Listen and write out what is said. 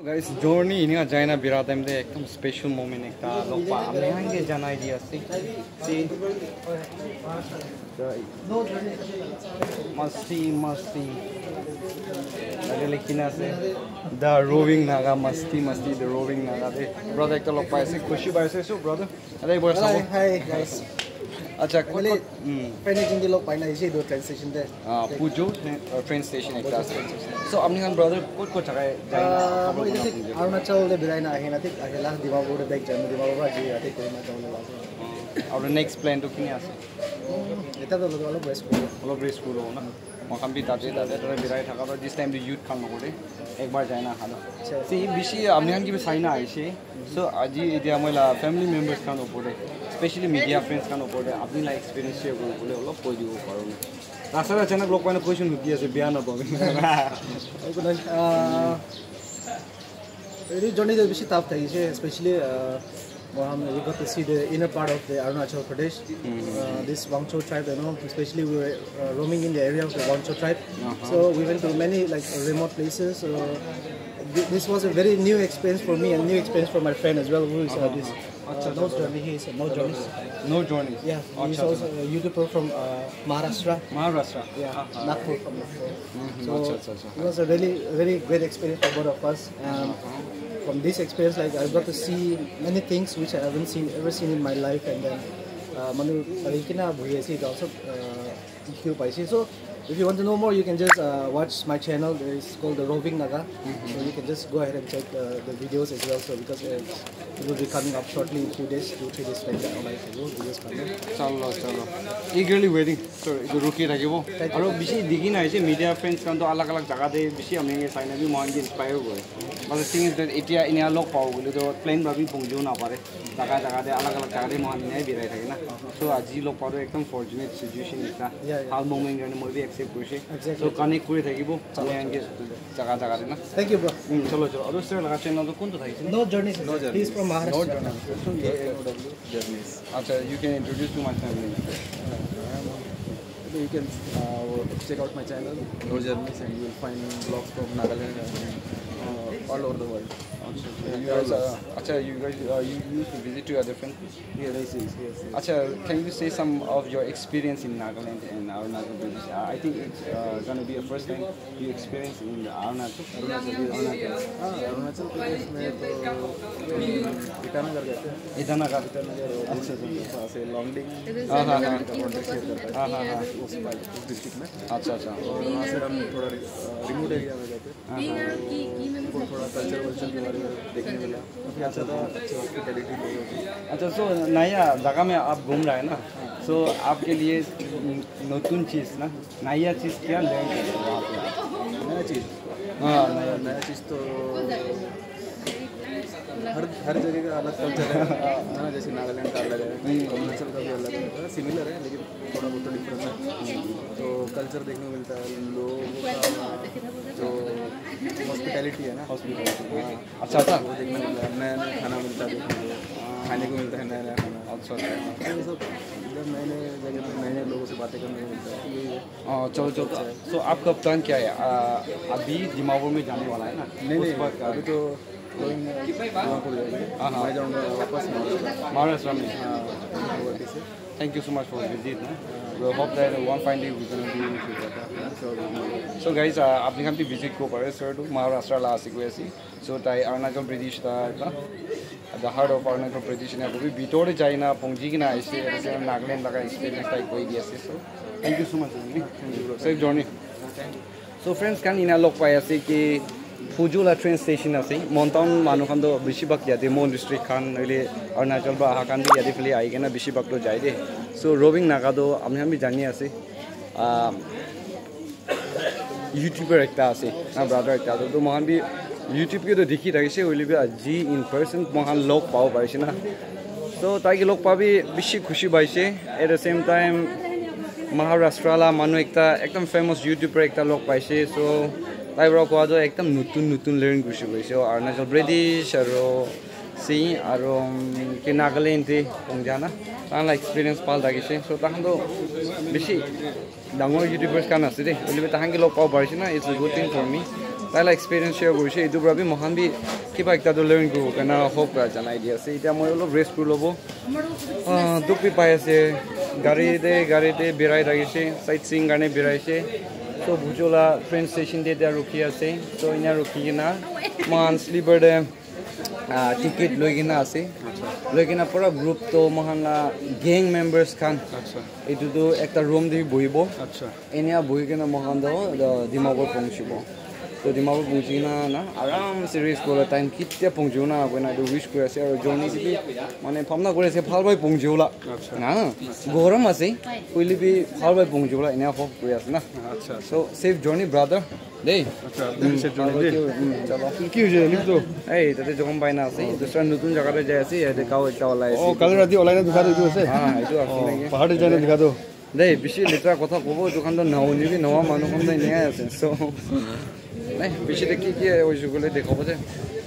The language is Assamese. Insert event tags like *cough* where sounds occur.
गाइस जर्नी हिँडेर जाइन बिरा टाइम दे एकदम स्पेशल मोमेंट एक लोग पा हमने आएंगे जाना आइडिया से सी मस्ती मस्ती अरे लेकिन से द रोविंग नागा मस्ती मस्ती the roving Naga they brother एक लोग पाए से खुशी पाए से अच्छा Wali, hmm panic hindi lok paina isi do train station there. Pujo train station एक सो अपने खान ब्रदर कुछ कुछ जगह Ah, mo ito tik जाएंगे Arunachal le bilay na ahin atik ahila Dimapur de bike jam Dimapur ji atik ko na tawle la. আৰু নেক্সট প্লেনটো কিনি আছে Ita do lo lo best ko. অলপ ৰিস্কফুল হ'ব না বি তাতে তাতে তাতে বিৰাই থকা তো দিছ টাইমটো ইউথ খান নকৰে একবাৰ যায় না খানা। সি বেছি আপনি খান কিবা চাই না আহিছে। চ' আজি এতিয়া মই ফেমিলি মেম্বাৰ্ছ খান ওপৰতে স্পেচিয়েলি মিডিয়া ফ্ৰেণ্ডছ খান ওপৰতে আপুনি লাইক এক্সপিৰিয়েঞ্চ শ্বেয়াৰ কৰিবলৈ অলপ কৈ দিব পাৰোঁ। ৰাস্তাত আচানক লগ পাই কুৱেশ্যন সুধি আছে বেয়া নাপাবি Ay ko na. Ah, Ini journey We um, got to see the inner part of the Arunachal Pradesh. Mm -hmm. uh, this Wangcho tribe, you know, especially we were uh, roaming in the area of the Wangcho tribe. Uh -huh. So we went to many like remote places. Th this was a very new experience for me and new experience for my friend as well, who is uh, this. Uh, no journey, he is no journeys. No journeys. Yeah, He's also a YouTuber from uh, Maharashtra. Maharashtra. Yeah, -huh. Nagpur from Nagpur. Mm -hmm. So it was a really, really great experience for both of us. -huh from this experience, like I got to see many things which I haven't seen ever seen in my life, and then uh, manu parikina bhuyasi also ikyo paisi. So if you want to know more, you can just uh, watch my channel. It's called the Roving Naga. Mm -hmm. So you can just go ahead and check uh, the videos as well. So because uh, it will be coming up shortly in few days, two three days later on my videos coming. Chalo chalo. Eagerly waiting. So the rookie lagi bo. Aro bisi digi na isi media friends kan to alag alag jaga de bisi amenge sign abi mohon inspire hoye. কৰে মানে থিং ইজ এতিয়া এনে লগ পাওঁ বুলিতো প্লেন ভাবি পहुঁচিব নাপাৰে। জেগা জেগাতে আলাগ আলাগ জেগাতে মই এনে বিৰাই থাকে না। চ' আজি লগ পাওঁতো একদম ফৰ্চুনেট চিটুৱেশ্যন এটা. ভালো মুমেণ্ট কাৰণে মই বি একচেপ্ট কৰিছে। চ' কানেক্ট কৰি থাকিব। আমি এনেকৈ জেগা জেগাতে না। You, bro. উম, চলো চলো। আৰু ছাৰ লগা চেনেলটো কোনটো থাকিছে No journey. No journey. He's from Maharashtra. আচ্ছা you can introduce to my family You can uh, check out my channel, No Journeys, and you will find vlogs from Nagaland. and uh, all over the world. You guys, uh, Acha, you guys, uh, you used to visit to other friends. Yes, yes, yes. yes. Acha, can you say some of your experience in Nagaland and Arunachal Pradesh? Uh, I think it's uh, gonna be a first time you experience in the Arunachal. Arunachal. Arunachal. हाँ अरुणाचल प्रदेश में तो ईटानगर गए थे Itanagar. ईटानगर अच्छा वहाँ से लॉन्गडिंग हाँ हाँ हाँ का बॉर्डर शेयर करता है हाँ हाँ हाँ उस उस डिस्ट्रिक्ट में अच्छा अच्छा और वहाँ से हम थोड़ा रिमोट एरिया में गए थे थोड़ा कल्चर वल्चर के बारे में देखने मिला। काफ़ी अच्छा था अच्छी हॉस्पिटलिटी अच्छा सो नया जगह में आप घूम रहे हैं ना? सो आपके लिए नतून चीज़ ना? नया चीज़ क्या आप? नया चीज़? हाँ नया नया चीज़। तो हर हर जगह का अलग कल्चर है। *laughs* है। ना जैसे नागालैंड का अलग है अरुणाचल का भी अलग है। सिमिलर है लेकिन थोड़ा बहुत तो डिफरेंस है। तो कल्चर देखने को मिलता है लोगों का जो हॉस्पिटैलिटी है ना? हॉस्पिटल अच्छा अच्छा वो देखने को मिलता है नया नया खाना मिलता है खाने को मिलता है नया नया खाना अच्छा अच्छा। सब मतलब नए नए जगह पे नए नए लोगों से बातें करने को मिलता है हाँ। चलो चलो। सो आपका प्लान क्या है? अभी दिमागो में जाने वाला है ना? नहीं नहीं अभी तो हाँ, हाँ। मैं जाऊँगा वापस महाराष्ट्र। महाराष्ट्र में। thank you so much for the visit. No? Uh, we we'll hope that one fine day we're going to be in the So guys, uh, you can visit Maharashtra last year. So I Arunachal Pradesh, at the heart of Arunachal Pradesh. We have been told that China, Pongjigina, and Nagaland experience like going there. So thank you so much. Safe so, journey. Thank you. So friends, can you know, look for us? ফুজুলা ট্ৰেইন ষ্টেচন আছে। মনটাউন মানুহখনতো বেছিভাগ ইয়াতে মন ডিষ্ট্ৰিক্ট খান নহ'লে অৰুণাচল বা অহা খান ইয়াতে ফালে আহি কেনে বেছিভাগতো যায় দেই। চ' ৰবিং নাগাটো আমি আমি জানি আছে। ইউটিউবাৰ একটা আছে ব্ৰাদাৰ একটা আছে। তো মহান বি ইউটিউবকেতো দেখি থাকিছে হ'লে বি আজি ইন পাৰ্চন মহান লগ পাব পাৰিছে না। চ' তাইকে লগ পাবি বেছি খুচি পাইছে। এট দ্য ছেইম টাইম মহাৰাষ্ট্ৰলা মানুহ একটা একদম ফেমাছ ইউটিউবাৰ একটা লগ পাইছে। চ' তাইৰ পৰা কোৱাটো একদম নতুন নতুন লাৰ্ণ কৰিছে গৈছে অৰুণাচল প্ৰদেশ আৰু চি আৰু কি নাগালেণ্ডে পংজানা তাহাঁতৰ এক্সপিৰিয়েঞ্চ ভাল লাগিছে চ' তাহাঁতো বেছি ডাঙৰ ইউটিউবাৰ্ছ কাৰণ আছে দেই হ'লে তাহাঁতে লগ পাব পাৰিছে না it's good thing for me তাইলা experience share কৰিছে এইটোৰ পৰা বি মহান বি কিবা এটাতো লাৰ্ণ কৰিব কাৰণে হওক জনাই দি আছে এতিয়া মই অলপ ৰেষ্ট কৰি ল'ব দুখ বি পাই আছে গাড়ীতে গাড়ীতে বেৰাই থাকিছে চাইট চিং কাৰণে বেৰাইছে চ' ভুজলা ট্ৰেইন ষ্টেচনতে এতিয়া ৰখি আছে চ' এনে ৰখি কিনা মহান শ্লিপাৰতে টিকেট লৈ কিনে আছে লৈ কিনে পূৰা গ্ৰুপটো মহান গেং মেম্বাৰ্ছ খান এইটোতো একটা ৰুম দি বহিব এনে বহি কিনে মহান ডিমাপুৰ যদি মই বুজি না না আরামসে রেস করে টাইম কিতে পৌঁছেও না কই না উইশ করে আছে আর জনি যদি মানে ভাবনা করে আছে ভালভাবে পৌঁছেওলা না গরম আছে কইলি বি ভালভাবে পৌঁছেওলা এনে হপ করে আছে না আচ্ছা সো সেফ জর্নি ব্রাদার দেই কি হইছে লিখ তো এই তাতে যখন বাইনা আছে দুসরা নতুন জায়গাতে যাই আছে এতে কাউ এটা ওলাই আছে ও কাল রাতি ওলাই না দেখা দিতে আছে হ্যাঁ এটা আছে পাহাড়ে যাই না দেখা দো দেই বেশি লেটার কথা কবো দোকান তো নাও নিবি নাও মানুষ নাই নিয়ে আছে সো নাই। বেছিতে কি কি হৈছে গ'লে দেখাব যে।